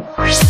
Bye.